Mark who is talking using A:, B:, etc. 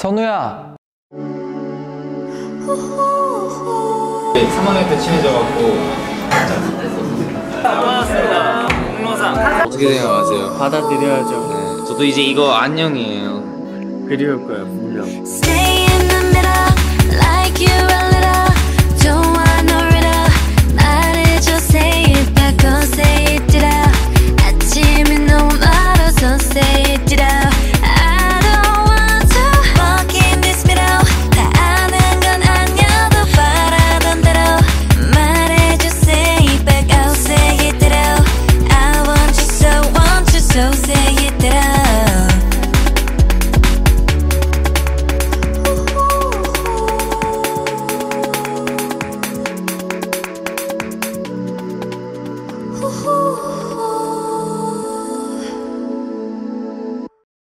A: 선우야
B: 3학년 때 친해져갖고
C: 어떻게 생각하세요?
D: 받아들여야죠.
C: 저도 이제 이거 안녕이에요.
D: 그리울 거야 분명.
E: Stay in the so sad.